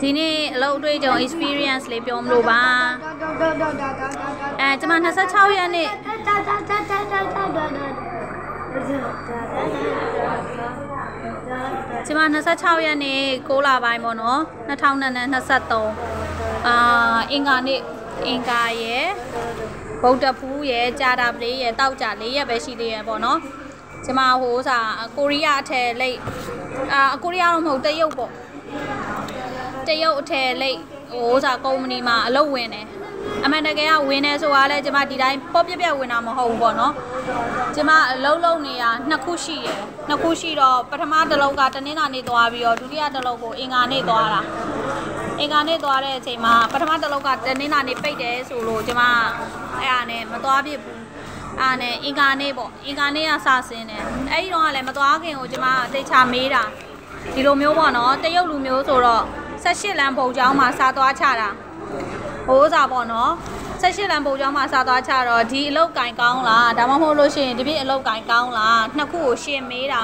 ဒီနေ့အလုပ်အတွေ့အကြုံ experience လေးပြောမလို့ပါအဲကျွန်မ26ရက်နေ့ကျွန်မ26ရက်နေ့6လပိုင်းပေါ့နော်2023အာအင်္ဂါနေ့အင်္ဂါရဲ့ဗုဒ္ဓဖူးရဲ့ကြာတာပလေးရဲ့တောက်ကြ၄ရက်ပဲရှိသေးရပေါ့နော်ကျမဟိုစာကိုရီးယားအထက်လိတ်အာကိုရီးယားတော့မဟုတ်တရုတ်ပေါ့ တရုတ်အထက်လိတ်ဟိုစာကုမ္ပဏီမှာအလုပ်ဝင်တယ်အမှန်တကယ်ကဝင်နေဆိုတာလဲကျမဒီတိုင်းပေါ့ပြက်ပြက်ဝင်တာမဟုတ်ဘူးပေါ့နော်ကျမအလုပ်လုပ်နေရနှစ်ခုရှိတယ်နှစ်ခုရှိတော့ပထမတစ်လုံးကတနင်္လာနေ့သွားပြီးတော့ဒုတိယတစ်လုံးကိုအင်္ဂါနေ့သွားတာအင်္ဂါနေ့သွားတဲ့အချိန်မှာပထမတစ်လုံးကတနင်္လာနေ့ပိတ်တယ်ဆိုလို့ကျမအဲ့အားနဲ့မသွားဖြစ်ဘူးအားနဲ့အင်္ဂါနေ့ပေါ့အင်္ဂါနေ့ကစဆင်းတယ်အဲ့ဒီတော့ကလည်းမသွားခင်ကိုကျမအသေးချမေးတာဒီလိုမျိုးပေါ့နော်တရုတ်လူမျိုးဆိုတော့ 18လမ်းပုံကျောင်းမှာစာသွားချတာဟိုးစားပေါ့နော်18လမ်းပုံကျောင်းမှာစာသွားချတော့ဒီအလုတ်ကင်ကောင်းလားဒါမှမဟုတ်လို့ရှိရင်ဒီပြည့်အလုတ်ကင်ကောင်းလားနှစ်ခုကိုရှင်းမေးတာ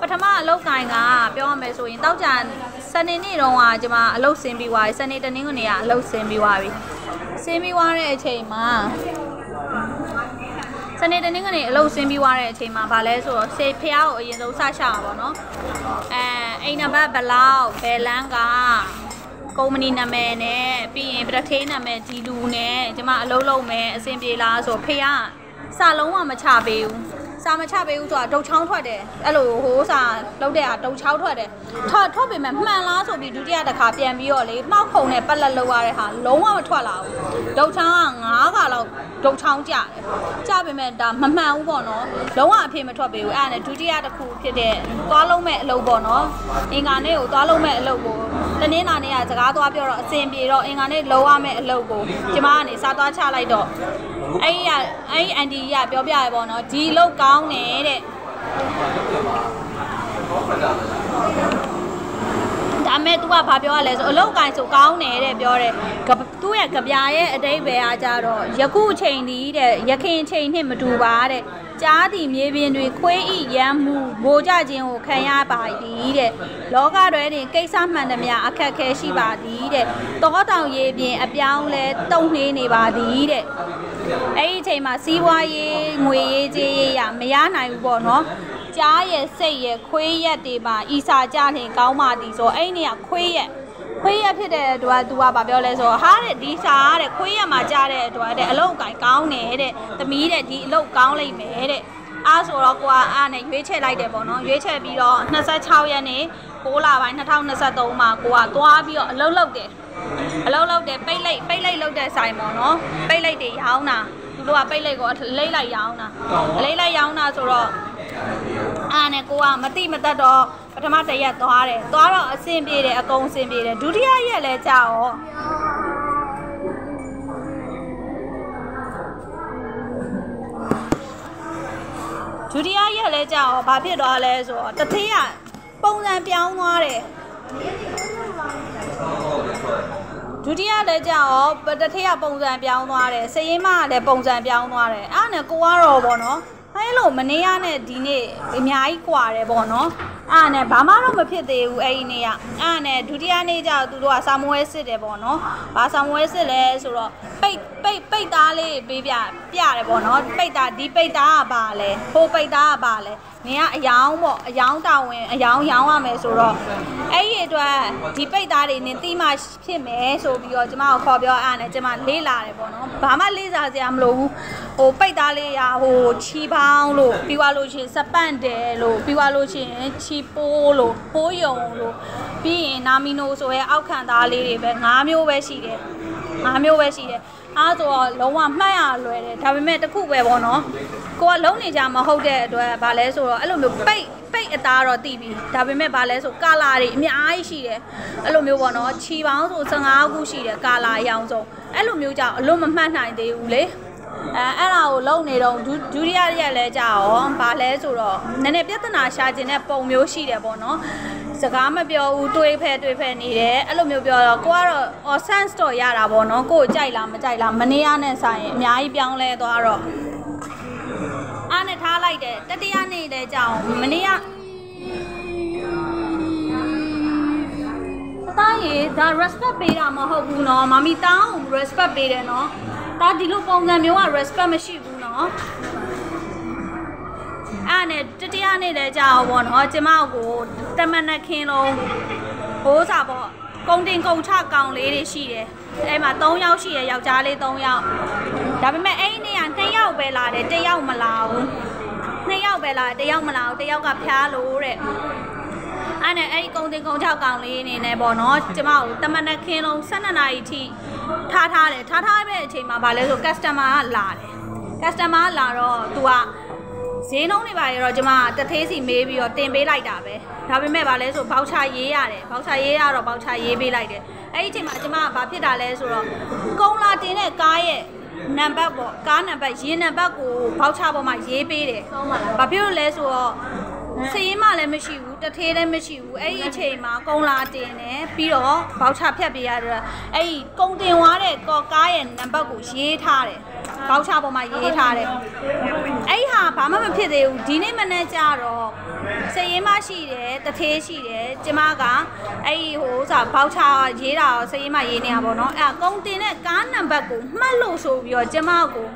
ပထမအလုတ်ကင်ကပြောရမယ်ဆိုရင်တောက်ကြစနေနေ့တုန်းကကျွန်မအလုတ်ဆင်းပြီးသွားပြီစနေတနင်္ဂနွေကအလုတ်ဆင်းပြီးသွားပြီဆင်းပြီးသွားတဲ့အချိန်မှာစနေတနင်္ဂနွေအလုပ်ဆင်းပြီးသွားတဲ့အချိန်မှာဗာလဲဆိုတော့စေဖះကိုအရင်ဆုံးစရှာတာပေါ့နော်အဲ အိမ်နံပါတ်ဘလောက်ဘယ်လန်းကကုမ္ပဏီနာမည်နဲ့ပြီးရင်ပထထေးနာမည်ဒီလူနဲ့ကျမအလုပ်လုပ်မယ်အဆင်ပြေလားဆိုဖေကစာလုံးဝမချပေးဘူး စာမချပေးဘူးဆိုတာဒုတ်ချောင်းထွက်တယ်အဲ့လိုဟိုးစာလုပ်တဲ့ဟာဒုတ်ချောင်းထွက်တယ်ထွက်ထွက်ပေမဲ့မှန်လားဆိုပြီးဒုတိယတစ်ခါပြန်ပြီးတော့လေမှောက်ခုံနဲ့ပက်လက်လောက်ရတဲ့ဟာလုံးဝမထွက်လာဘူးဒုတ်ချောင်းက9ခါလောက်ဒုတ်ချောင်းကြတယ်ကြပေမဲ့ဒါမမှန်ဘူးပေါ့နော်လုံးဝအဖေမထွက်ပေးဘူးအဲ့ဒါနဲ့ဒုတိယတစ်ခုဖြစ်တဲ့သွားလုံးမဲ့အလုပ်ပေါ့နော်အင်္ဂါနေ့ကိုသွားလုံးမဲ့အလုပ်ကိုတနင်္လာနေ့ကစကားသွားပြောတော့အစင်ပြေတော့အင်္ဂါနေ့လုံးဝမဲ့အလုပ်ကိုကျမကနေစားသွားချလိုက်တော့ အဲ့ဒီကအဲ့ဒီအန်တီကပြောပြရပေါ့နော်ဒီလောက်ကောင်းတယ်တဲ့ ဒါမဲ့ तू ကဘာပြောရလဲဆိုအလောက်ကင်ဆိုကောင်းတယ်တဲ့ပြောတယ်သူ့ရဲ့ကြပြာရဲ့အတိတ်ပဲအားကြတော့ယခုချိန်ဒီတဲ့ရခင်ချိန်နဲ့မတူပါတဲ့ကြားသည်မြေပြင်တွေခွေးဤရမ်းမှုဘိုးကြခြင်းကိုခံရပါသည်တဲ့လောကတွင်တွင်ကိစ္စမှန်သမျှအခက်ခဲရှိပါသည်တဲ့တောတောင်ရေပြင်အပြောင်းလဲတုံနှေးနေပါသည်တဲ့အဲ့ဒီအချိန်မှာစီးပွားရေးငွေရေးကြေးရေးရမရနိုင်ဘူးပေါ့နော် ကြားရဲ့စိတ်ရဲ့ခွေးရက်တွေပါဤစာကြနေကောင်းပါသည်ဆိုအဲ့ဒီနေကခွေးရက်ခွေးရဖြစ်တဲ့အတွက်သူကဗာပြောလဲဆိုဟာတဲ့ဒီစာတဲ့ခွေးရမှာကြားတဲ့အတွက်တဲ့အလုတ်ကိုင်ကောင်းတယ်တဲ့သမီးတဲ့ဒီအလုတ်ကောင်းလိမ့်မယ်တဲ့အားဆိုတော့ကိုကအားနဲ့ရွေးချယ်လိုက်တယ်ပေါ့နော်ရွေးချယ်ပြီးတော့26ရက်နေ့6လပိုင်း2023မှာကိုကသွားပြီးတော့အလုတ်လုတ်တယ်အလုတ်လုတ်တယ်ပိတ်လိုက်ပိတ်လိုက်လုတ်တဲ့ဆိုင်ပေါ့နော်ပိတ်လိုက်တွေရောင်းတာသူတို့ကပိတ်လိုက်ကိုလိမ့်လိုက်ရောင်းတာလိမ့်လိုက်ရောင်းတာဆိုတော့ အားနဲ့ကိုကမတိမတတ်တော့ပထမတစ်ရက်သွားတယ်သွားတော့အဆင်ပြေတယ်အကုန်အဆင်ပြေတယ်ဒုတိယရက်လည်းကြာရောဒုတိယရက်လည်းကြာရောဘာဖြစ်သွားလဲဆိုတော့တထေးကပုံစံပြောင်းသွားတယ်ဒုတိယလည်းကြာရောတထေးကပုံစံပြောင်းသွားတယ်စရင်မကလည်းပုံစံပြောင်းသွားတယ်အဲ့ဒါနဲ့ကိုကတော့ဗောနော် အဲလိုမနေရနဲ့ဒီနေ့အများကြီးကွာတယ်ဗောနော်အဲ့နဲ့ဘာမှတော့မဖြစ်သေးဘူးအဲ့ဒီနေ့ကအဲ့နဲ့ဒုတိယနေ့ကျတော့သူတို့ကစာမွဲစစ်တယ်ပေါ့နော်ဘာစာမွဲစစ်လဲဆိုတော့ပိတ်ပိတ်ပိတ်သားလေးပေးပြပြတယ်ပေါ့နော်ပိတ်သားဒီပိတ်သားကဘာလဲဟိုပိတ်သားကဘာလဲ နင်ကအယောင်းပေါ့အယောင်းတာဝန်အယောင်းရောင်းရမယ်ဆိုတော့အဲ့ဒီအတွက်ဒီပိတ်သားတွေနင်တိမှဖြစ်မယ်ဆိုပြီးတော့ကျမကိုခေါ်ပြောအားနဲ့ကျမလေးလာတယ်ပေါ့နော်ဘာမှလေးစားစရာမလိုဘူးဟိုပိတ်သားလေးရာဟိုချီပေါင်းလို့ပြီးသွားလို့ရှိရင်စပန့်တယ်လို့ပြီးသွားလို့ရှိရင်ချီပိုးလို့ပိုးယုံလို့ပြီးရင်နာမီနိုဆိုရဲအောက်ခံသားလေးတွေပဲ၅မျိုးပဲရှိတယ်၅မျိုးပဲရှိတယ် အားဆိုတော့လုံးဝမှတ်ရလွယ်တယ်ဒါပေမဲ့တခုပဲပေါ့နော်ကိုကလုံးနေကြမဟုတ်တဲ့အတွက်ဗာလဲဆိုတော့အဲ့လိုမျိုးပိတ်ပိတ်အသားတော့တည်ပြီဒါပေမဲ့ဗာလဲဆိုကာလာတွေအများကြီးရှိတယ်အဲ့လိုမျိုးပေါ့နော်ခြီပေါင်းဆို15ခုရှိတယ်ကာလာအရောင်ဆုံးအဲ့လိုမျိုးကြောင့်အလွတ်မမှတ်နိုင်သေးဘူးလေအဲအဲ့ဒါကိုလုံနေတော့ဒုဒုတိယရက်လဲကြာရောဘာလဲဆိုတော့နည်းနည်းပြဿနာရှာခြင်းတဲ့ပုံမျိုးရှိတယ်ပေါ့နော် စကားမပြောဘူးတွေးဖဲတွေးဖဲနေတယ်အဲ့လိုမျိုးပြောတော့ကိုကတော့ or sense တော့ရတာပေါ့နော်ကိုကိုကြိုက်လားမကြိုက်လားမနေရနဲ့ဆိုင်အများကြီးပြောင်းလဲသွားတော့အားနဲ့ထားလိုက်တယ်တတိယနေ့လဲကြာအောင်မနေရသားရ ဒါ respect ပေးတာမဟုတ်ဘူးเนาะမမီတောင်းကို respect ပေးတယ်เนาะဒါဒီလိုပုံစံမျိုးက respect မရှိဘူးเนาะအဲ့ နဲ့တတိယနေ့လည်းကြာတော့ဗောနော်ကျမကိုတမန်နခင်းလုံးဘိုးစာပေါ့ကုံတင်ကုံချကောင်လေးတွေရှိတယ်အဲ့မှာ3ယောက်ရှိရယောက်ျားလေး3ယောက်ဒါပေမဲ့အဲ့ဒီနေ့က2ယောက်ပဲလာတယ်1ယောက်မလာဘူး2ယောက်ပဲလာ1ယောက်မလာဘူး1ယောက်ကဖျားလို့တဲ့အဲ့နဲ့အဲ့ဒီကုံတင်ကုံချကောင်လေးအနေနဲ့ပေါ့နော်ကျမကိုတမန်နခင်းလုံး12နာရီထိထားထားတယ်ထားထားတဲ့အချိန်မှာဗာလဲဆို customer ကလာတယ် customer လာတော့ तू က ဈေးနှုန်းတွေပါရတော့ကျမတသေးစီမေးပြီးတော့တင်ပေးလိုက်တာပဲဒါပေမဲ့ဗာလဲဆိုဘောက်ချရေးရတယ်ဘောက်ချရေးရတော့ဘောက်ချရေးပေးလိုက်တယ်အဲ့ဒီအချိန်မှာကျမကဘာဖြစ်တာလဲဆိုတော့ကုန်းလာတင်တဲ့ကားရဲ့နံပါတ်ပေါ့ကားနံပါတ်ရေးနံပါတ်ကိုဘောက်ချပေါ်မှာရေးပေးတယ်ဘာဖြစ်လို့လဲဆိုတော့စည်ရင်မှလည်းမရှိဘူးတထေးလည်းမရှိဘူးအဲ့ဒီအချိန်မှာကုန်းလာတင်တယ်ပြီးတော့ဘောက်ချဖြတ်ပေးရတော့အဲ့ဒီကုန်းတင်သွားတဲ့ကောကားရဲ့နံပါတ်ကိုရေးထားတယ် ဘောက်ချပေါ်မှာရေးထားတယ်အဲ့ဒီဟာဘာမှမဖြစ်သေးဘူးဒီနေ့မနေ့ကျတော့စည်ရင်မရှိတယ်တထေးရှိတယ်ကျမကအဲ့ဒီဟိုဥစားဘောက်ချရေးတာစည်ရင်မရေးနေတာပေါ့နော်အဲ့ကုန်းတင်တဲ့ကားနံပါတ်ကိုမှတ်လို့ဆိုပြီးတော့ကျမကို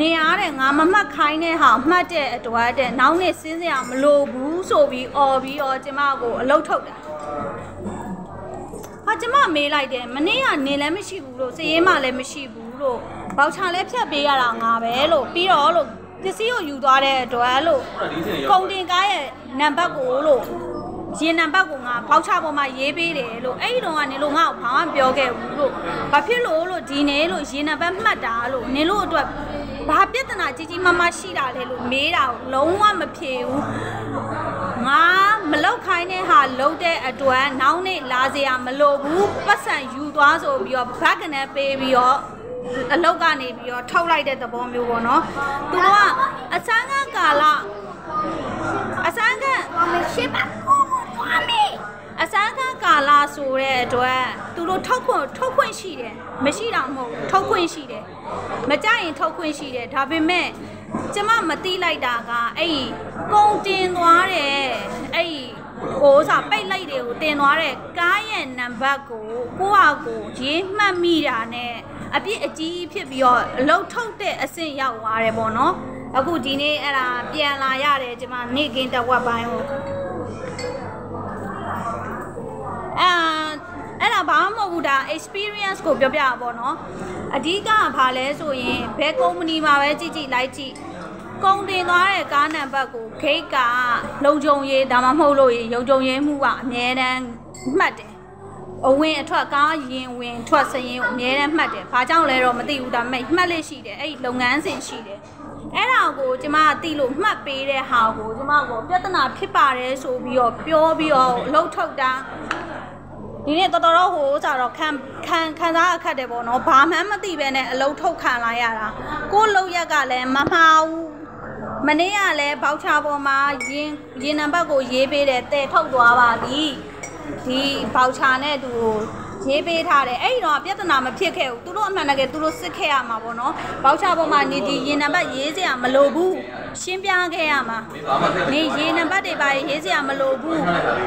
နေရတဲ့ငါမမှတ်ခိုင်းတဲ့ဟာမှတ်တဲ့အတွက်တဲ့နောက်နေ့စဉ်းစားမလို့ဘူးဆိုပြီးអော်ပြီးတော့ကျမကိုအလုတ်ထုတ်တာ ဟာကျမမေးလိုက်တယ်မနေ့ကနေလည်းမရှိဘူးလို့စည်ရင်မလည်းမရှိဘူးလို့ဘောက်ချလည်းဖြတ်ပေးရတာငါပဲလို့ပြီးတော့လို့ပစ္စည်းကိုယူသွားတဲ့အတွက်လို့ကုံတင်ကားရဲ့နံပါတ်ကိုလို့ရင်နံပါတ်ကိုငါဘောက်ချပေါ်မှာရေးပေးတယ်လို့အဲ့ဒီတော့ကနေလို့ငါ့ကိုဘာမှပြောခဲ့ဘူးလို့ဘာဖြစ်လို့လို့ဒီနေလို့ရင်နံပါတ်မှတ်တာလို့နင်လို့အတွက်ဘာပြဿနာကြီးကြီးမားမားရှိတာလဲလို့မေးတာကိုလုံးဝမဖြေဘူးငါမလောက်ခိုင်းတဲ့ဟာ လုံးတဲ့အတွက်နောက်နေ့လာစရာမလိုဘူးပတ်စံယူသွားဆိုပြီးတော့ဘက်ကနေပေးပြီးတော့အလောက်ကနေပြီးတော့ထုတ်လိုက်တဲ့သဘောမျိုးပေါ့နော်သူကအစမ်းကကာလအစမ်းကမရှိပါဘူးသွားမေးအစမ်းကကာလဆိုတဲ့အတွက်သူတို့ထုတ်ခွင့်ထုတ်ခွင့်ရှိတယ်မရှိတာမဟုတ်ထုတ်ခွင့်ရှိတယ်မကြရင်ထုတ်ခွင့်ရှိတယ်ဒါပေမဲ့ကျမမတိလိုက်တာကအဲ့ဒီကုံတင်သွားတဲ့အဲ့ဒီ ဟိုစားပိတ်လိုက်တွေကိုတင်သွားတဲ့ကားရဲ့နံပါတ်ကိုကိုယ့်ဟာကိုရေးမှတ်မိတာနဲ့အပြစ်အကြီးဖြစ်ပြီးတော့အလုတ်ထုတ်တဲ့အဆင့်ရောက်သွားတယ်ပေါ့နော်အခုဒီနေ့အဲ့ဒါပြန်လာရတယ်ကျမနေ့ကင်းတဝက်ပိုင်းကိုအဲအဲ့ဒါဘာမှမဟုတ်ဘူးဒါ experience ကိုပြောပြတာပေါ့နော်အဓိကကဘာလဲဆိုရင်ဘယ် company မှာပဲကြည့်ကြည့်လိုက်ကြည့် ကုန်တင်သွားတဲ့ကားနံပါတ်ကိုဂိတ်ကလုံခြုံရေးဒါမှမဟုတ်လို့ရုံကြုံရေးမှုကအမြဲတမ်းမှတ်တယ်အဝင်အထွက်ကားရင်ဝင်ထွက်စရင်ကိုအမြဲတမ်းမှတ်တယ်။ဘာကြောင့်လဲတော့မသိဘူးဒါပေမဲ့မှတ်လေးရှိတယ်။အဲ့ဒီလုပ်ငန်းစဉ်ရှိတယ်။အဲ့ဒါကိုကျမကသိလို့မှတ်ပေးတဲ့ဟာကိုကျမကိုပြဿနာဖြစ်ပါတယ်ဆိုပြီးတော့ပြောပြီးတော့လှုပ်ထုတ်တာဒီနေ့တော်တော်တော့ဟိုဥစားတော့ခံခံခံစားအခက်တယ်ပေါ့နော်ဘာမှမသိပဲနဲ့အလုံးထုတ်ခံလာရတာကို့လုံရက်ကလည်းမမှားဘူး မနေ့ကလည်းဘောက်ချပေါ်မှာရင်ရင်နံပါတ်ကိုရေးပေးတယ်တဲ့ထုတ်သွားပါပြီဒီဘောက်ချနဲ့သူရေးပေးထားတယ်အဲ့ဒီတော့ပြဿနာမဖြစ်ခဲ့ဘူးသူတို့အမှန်တကယ်သူတို့စစ်ခဲ့ရမှာပေါ့နော်ဘောက်ချပေါ်မှာနေဒီရင်နံပါတ်ရေးစရာမလိုဘူးရှင်းပြခဲ့ရမှာနေရေနံပါတ်တွေပါရေးစရာမလိုဘူး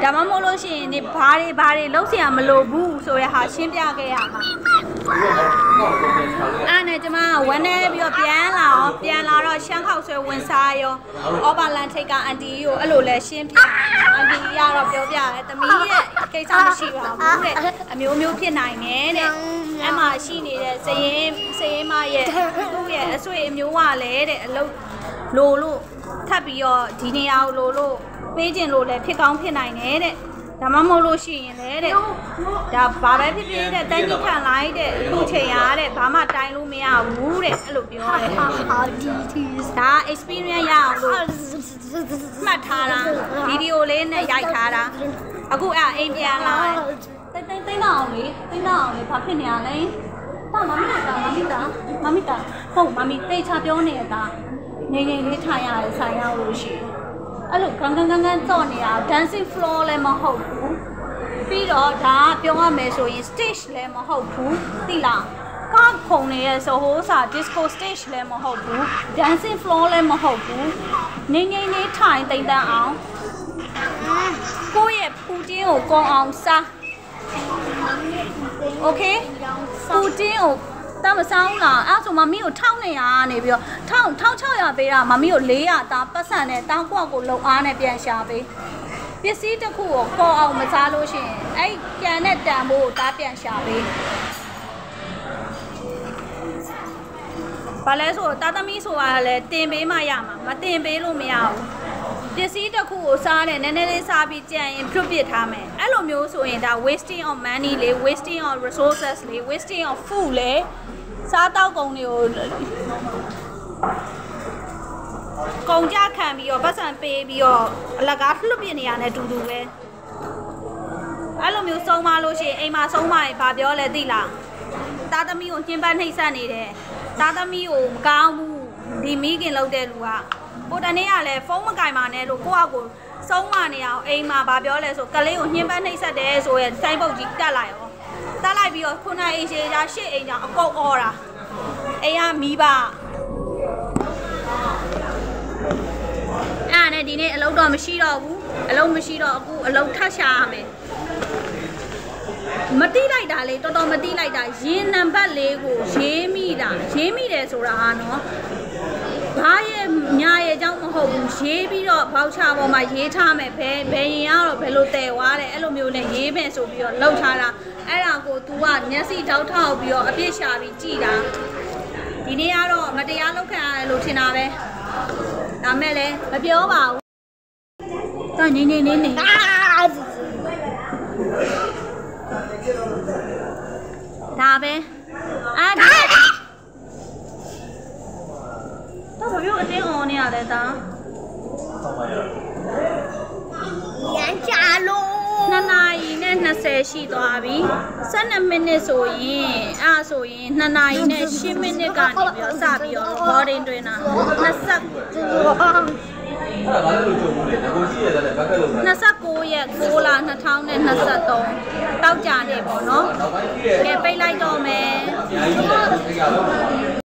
ဒါမှမဟုတ်လို့ရှိရင်နေဘာတွေဘာတွေလုံးစရာမလိုဘူးဆိုရဟာရှင်းပြခဲ့ရမှာအဲ့နဲ့ကျမဝန်းနေပြီးတော့ပြန်လာအောင်ပြန်လာတော့ ရှမ်းခောက်ဆွဲဝင်စားရောအော်ဘာလန်ထိတ်ကအန်တီကိုအဲ့လိုလဲရှင်းပြအန်တီကတော့ပြောပြတယ်တမီးရဲ့ကိစ္စမရှိပါဘူးတဲ့အမျိုးမျိုးဖြစ်နိုင်တယ်တဲ့အဲ့မှာရှိနေတဲ့စရင်စရင်မရဲ့သူ့ရဲ့အဆွေအမျိုးကလည်းတဲ့အလုပ်လိုလို့ထပ်ပြီးတော့ဒီနေရာကိုလိုလို့ပေးခြင်းလို့လည်းဖြစ်ကောင်းဖြစ်နိုင်တယ်တဲ့ ဒါမှမဟုတ်လို့ရှိရင်လည်းတဲ့ဒါဘာပဲဖြစ်ဖြစ်တဲ့တန်းကြီးခံလိုက်တဲ့အခုချိန်ရတဲ့ဘာမှတိုင်းလို့မရဘူးတဲ့အဲ့လိုပြောတယ်ဟာဒီဒီဒါ experience ရအောင်လို့မှတ်ထားတာဗီဒီယိုလေးနဲ့ရိုက်ထားတာအခုအဲ့အိမ်ပြန်လာတယ်တိတ်တိတ်တိတ်တော့အောင်လေတိတ်တော့အောင်လေဘာဖြစ်နေရလဲတော့မမီတာမမီတာမမီတာဟုတ်မမီတိတ်ချပြောနေတာနေနေလေးထိုင်ရတယ်ဆိုင်ရလို့ရှိရင် အဲ့လို grand grand grand ကြော့နေတာ dancing floor လည်းမဟုတ်ဘူးပြီးတော့ဒါပြောရမယ်ဆိုရင် stage လည်းမဟုတ်ဘူးသိလားကခုံနေရဲ့ဆိုဟိုးစာ disco stage လည်းမဟုတ်ဘူး dancing floor လည်းမဟုတ်ဘူးငိမ့်ငိမ့်လေးထိုင်တိမ်တန်းအောင်ကိုယ့်ရဲ့ပူတင်းကိုကောင်းအောင်စား okay ပူတင်းကို တမဆောင်လားအဲ့ဆိုမမီကို1200ကနေပြီးတော့1600ပေးတာမမီကို400တာပတ်စံနဲ့တောင်းကွက်ကိုလုံအားနဲ့ပြန်ရှာပေးပစ္စည်းတစ်ခုကိုခေါ်အောင်မစားလို့ရှိရင်အဲ့ပြန်တဲ့တန်ဖိုးကိုတားပြန်ရှာပေးဘာလဲဆိုတာသမီဆိုတာလည်းတင်ပေးမှရမှာမတင်ပေးလို့မရဘူး ပစ္စည်းတစ်ခုကိုစားတယ်နည်းနည်းလေးစားပြီးကြံရင်ပြုတ်ပစ်ထားမယ်အဲ့လိုမျိုးဆိုရင်ဒါ wasting of money လေ wasting of resources လေ wasting of food လေစားတောက်ကုန်တွေကိုကုန်ကြခံပြီးတော့ပတ်စံပေးပြီးတော့အလကားလွတ်ပြနေရတဲ့တူတူပဲအဲ့လိုမျိုးဆုံးမလို့ရှိရင်အိမ်မှာဆုံးမရင်ဘာပြောလဲသိလားသားသမီးကိုညှဉ်းပန်းနှိပ်စက်နေတယ်သားသမီးကိုမကောင်းဘူးဒီမိခင်လောက်တဲ့လူက ဟိုတနေ့ကလည်းဖုန်းမကင်ပါနဲ့လို့ကိုယ့်အကိုဆုံးမနေအောင်အိမ်မှာဘာပြောလဲဆိုကလေးကိုညှဉ်းပန်းနှိပ်စက်တယ်ဆိုရင်စိုင်းပုတ်ကြီးတက်လိုက်ရောတက်လိုက်ပြီးတော့ခုနအိမ်ရှိရာရှစ်အိမ်ကြောင့်အကုတ်အော်တာအိမ်ကမိဘအဲ့နဲ့ဒီနေ့အလုပ်တော့မရှိတော့ဘူးအလုပ်မရှိတော့အခုအလုပ်ထပ်ရှာရမယ်မတိလိုက်တာလေတော်တော်မတိလိုက်တာရင်းနံပါတ်လေးကိုရေးမိတာရေးမိတယ်ဆိုတာဟာနော် ဘာရဲ့ညာရဲ့အကြောင်းမဟုတ်ဘူးရေးပြီးတော့ဘောက်ချပေါ်မှာရေးထားမယ်ဘယ်ဘယ်ရင်ကတော့ဘယ်လိုတည်သွားတယ်အဲ့လိုမျိုးနဲ့ရေးမယ်ဆိုပြီးတော့လှုပ်ထားတာအဲ့ဒါကို तू ကမျက်စိတောက်ထောက်ပြီးတော့အပြစ်ရှာပြီးကြည်တာဒီနေ့ကတော့မတရားလုပ်ခံရတယ်လို့ထင်တာပဲဒါမဲ့လည်းမပြောပါဘူးတော့နေနေနေနေဒါပဲအာဒါ တော့ဘာလို့အတင်းအောင်နေရလဲဒါရန်ကြလို့နှစ်နာရီနဲ့20ရှိသွားပြီ12မိနစ်ဆိုရင်အဲ့ဆိုရင်2နာရီနဲ့10မိနစ်ကနေပြီးတော့စပြီးတော့ recording တွင်တာ20အဲ့ဒါဘာလို့ကြုံဘူးလဲငကိုရှိရတယ်ဘက်ကလုံးတာ29ရက်6လ2023တောက်ကြနေပေါ့နော်နောက်ပိုင်းရှိရဲ့ကဲပိတ်လိုက်တော့မယ်